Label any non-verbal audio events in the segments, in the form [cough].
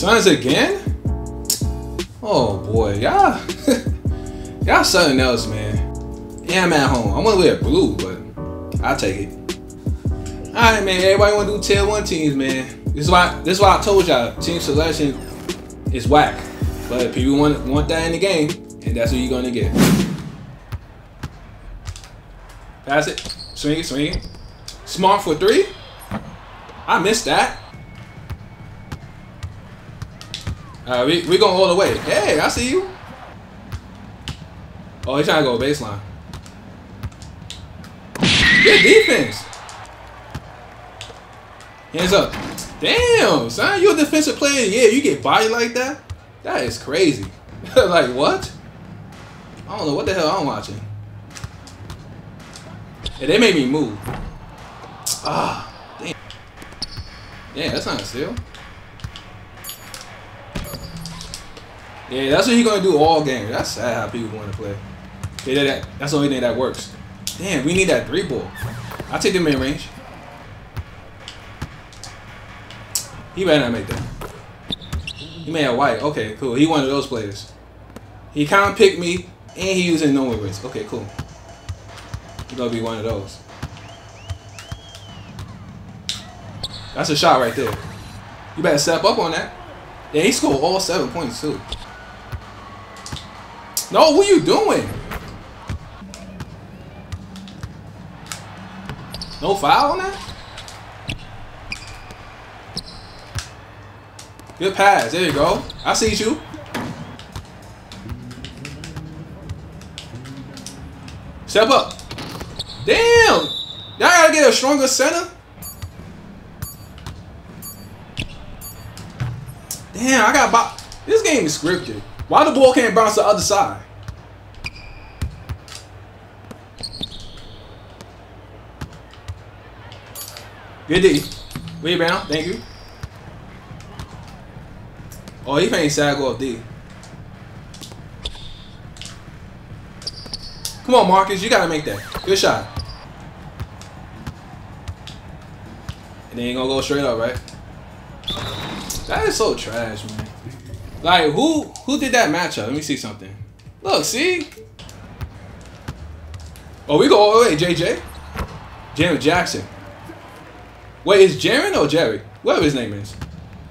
Suns again? Oh boy, y'all, [laughs] y'all something else, man. Yeah, I'm at home. I want to wear blue, but I'll take it. All right, man. Everybody want to do tier one teams, man. This is why. This is why I told y'all team selection is whack. But people want want that in the game, and that's what you're gonna get. Pass it, swing it, swing it. Smart for three. I missed that. All right, we we going all the way. Hey, I see you. Oh, he's trying to go baseline. Good defense. Hands up. Damn, son, you a defensive player. Yeah, you get body like that? That is crazy. [laughs] like, what? I don't know what the hell I'm watching. Yeah, they made me move. Ah, damn. Yeah, that's not a steal. Yeah, that's what he's gonna do all game. That's sad how people want to play. Yeah, that, that's the only thing that works. Damn, we need that three ball. I'll take the mid range. He better not make that. He made a white. Okay, cool. He one of those players. He kind of picked me, and he using no risk. Okay, cool. He gonna be one of those. That's a shot right there. You better step up on that. Yeah, he scored all seven points too. No, what are you doing? No foul on that? Good pass. There you go. I see you. Step up. Damn. Y'all gotta get a stronger center. Damn, I got This game is scripted. Why the ball can't bounce the other side? Good D. Rebound. Thank you. Oh, he playing sag off D. Come on, Marcus. You got to make that. Good shot. And then you going to go straight up, right? That is so trash, man. Like, who who did that matchup? Let me see something. Look, see? Oh, we go all the way, JJ. Jared Jackson. Wait, is Jaren or Jerry? Whatever his name is.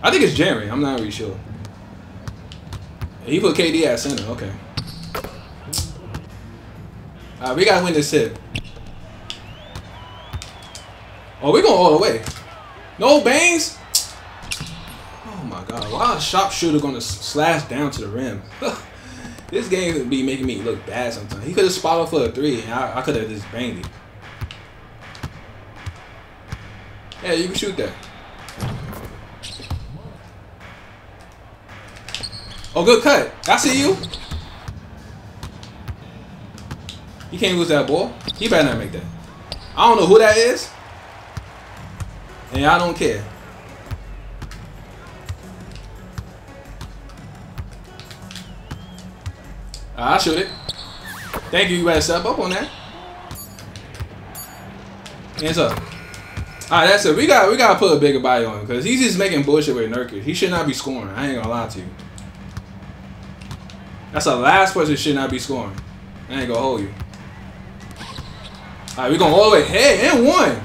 I think it's Jerry. I'm not really sure. He put KD at center. Okay. All right, we gotta win this hit. Oh, we going all the way. No bangs. God! Why is sharpshooter gonna slash down to the rim? [laughs] this game be making me look bad sometimes. He could have spotted for a three, and I, I could have just banged it. Yeah, you can shoot that. Oh, good cut. I see you. He can't lose that ball. He better not make that. I don't know who that is. And I don't care. Uh, I'll shoot it. Thank you. You better step up on that. Hands up. All right, that's it. We got we got to put a bigger body on because he's just making bullshit with Nurkic. He should not be scoring. I ain't gonna lie to you. That's the last person should not be scoring. I ain't gonna hold you. Alright, we going all the way. Hey, and one.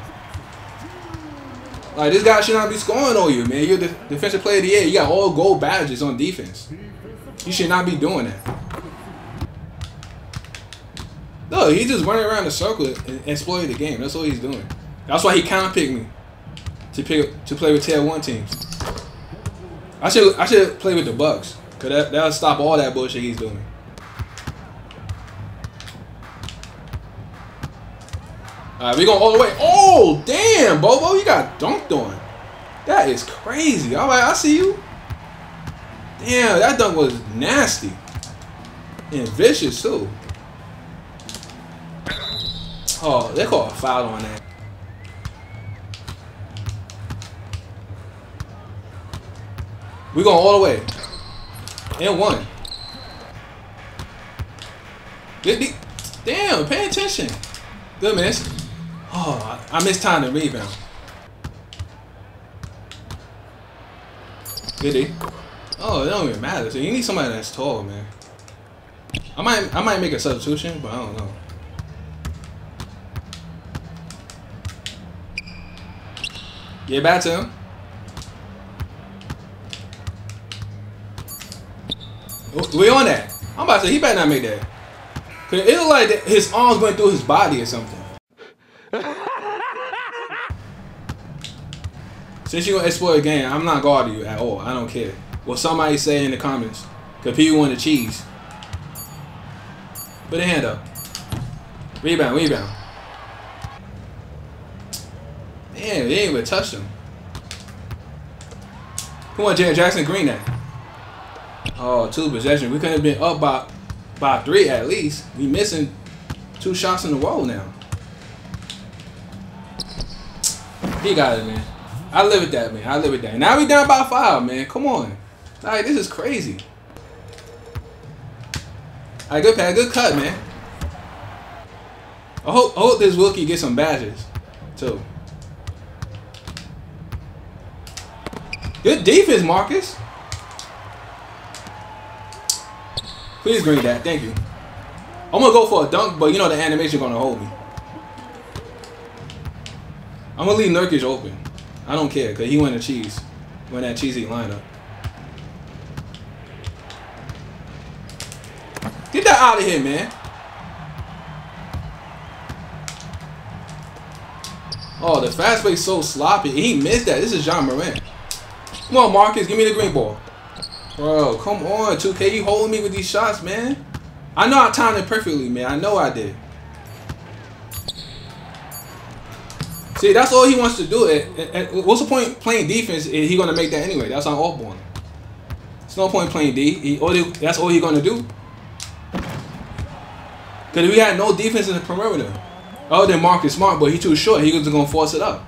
Like, this guy should not be scoring on you, man. You're the defensive player of the year. You got all gold badges on defense. You should not be doing that. No, he's just running around the circle and exploiting the game. That's all he's doing. That's why he kind of picked me to pick to play with tier one teams. I should I should play with the Bucks. Cause that, that'll stop all that bullshit he's doing. Alright, we going all the way. Oh, damn, Bobo, you got dunked on. That is crazy. Alright, I see you. Damn, that dunk was nasty. And vicious, too. Oh, they call a foul on that. We going all the way. And one. Damn, pay attention. Good miss. Oh, I missed time to rebound. Good D. Oh, it don't even matter. So you need somebody that's tall, man. I might I might make a substitution, but I don't know. Get back to him. We on that. I'm about to say he better not make that. Cause it look like his arms went through his body or something. [laughs] Since you gonna exploit a game, I'm not guarding you at all. I don't care. What somebody say in the comments. Cause people want the cheese. Put a hand up. Rebound, rebound. Damn, they ain't even touched him. Come on, Jaren Jackson Green that. Oh, two possession. We could have been up by by three at least. We missing two shots in the row now. He got it, man. I live with that, man. I live with that. Now we down by five, man. Come on. Like, this is crazy. All right, good pass. Good cut, man. I hope, I hope this rookie gets some badges, too. Good defense, Marcus. Please green that. Thank you. I'm going to go for a dunk, but you know the animation going to hold me. I'm going to leave Nurkic open. I don't care, because he went to cheese. When that cheesy lineup. Get that out of here, man. Oh, the fast break so sloppy. He missed that. This is Ja Morant. Come on, Marcus. Give me the green ball. Bro, come on, 2K. You holding me with these shots, man. I know I timed it perfectly, man. I know I did. See, that's all he wants to do. It, what's the point playing defense if he going to make that anyway? That's on off ball. There's no point playing D. He, all that's all he going to do. Because we had no defense in the perimeter. Oh, Other than Marcus Smart, but he too short. He was going to force it up.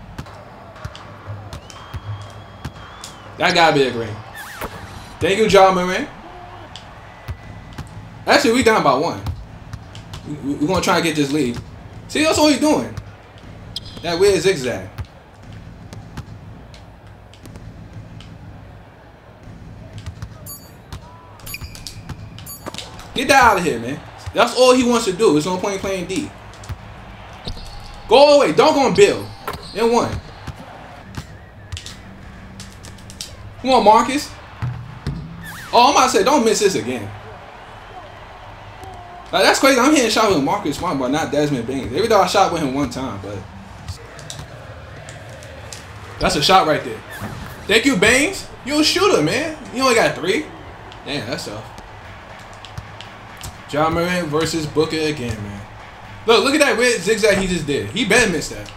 That gotta be a green. Thank you, Ja Morant. Actually, we down by one. We're gonna try to get this lead. See, that's all he's doing. That weird zigzag. Get that out of here, man. That's all he wants to do. There's no point playing D. Go away. Don't go on Bill. And one. Come on, Marcus. Oh, I'm about to say, don't miss this again. Like, that's crazy. I'm hitting shot with Marcus Smart, but not Desmond Bane. Every though I shot with him one time, but that's a shot right there. Thank you, Baines. You a shooter, man. You only got three. Damn, that's tough. Ja Morant versus Booker again, man. Look, look at that zigzag he just did. He better miss that.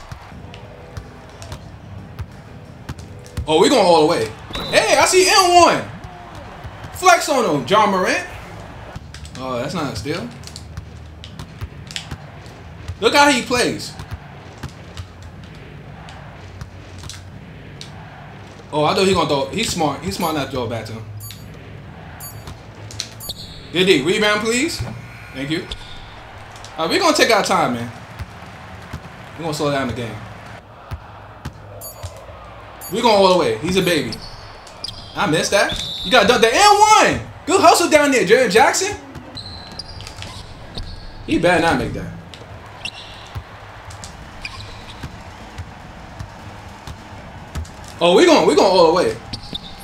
Oh, we going all the way. Hey, I see M1. Flex on him, Ja Morant. Oh, that's not a steal. Look how he plays. Oh, I thought he gonna throw. He's smart. He's smart not to throw it back to him. Good D. Rebound, please. Thank you. Uh, all right, we're gonna take our time, man. We're gonna slow down the game. We're going all the way. He's a baby. I missed that. You got that and one. Good hustle down there, Jaren Jackson. He better not make that. Oh, we going we going all the way.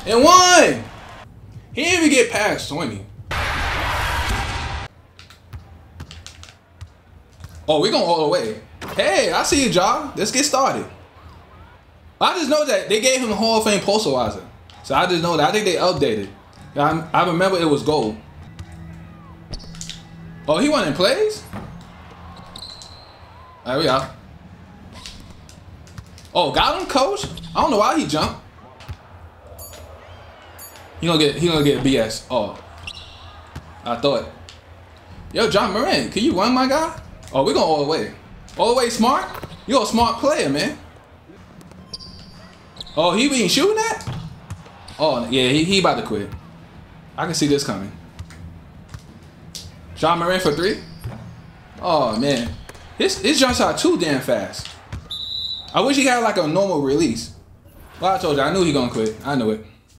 And one. He didn't even get past 20. Oh, we going all the way. Hey, I see you, Ja. Let's get started. I just know that they gave him Hall of Fame posterizer. So I just know that. I think they updated. I, I remember it was gold. Oh, he went in plays? There we are. Oh, got him, coach? I don't know why he jumped. He gonna get he gonna get BS. Oh. I thought. Yo, Ja Morant, can you run my guy? Oh, we're going all the way. All the way smart? You're a smart player, man. Oh, he been shooting that? Oh, yeah, he, he about to quit. I can see this coming. Ja Morant for three? Oh, man. His, his jump shot too damn fast. I wish he had like a normal release. Well, I told you, I knew he gonna quit. I knew it.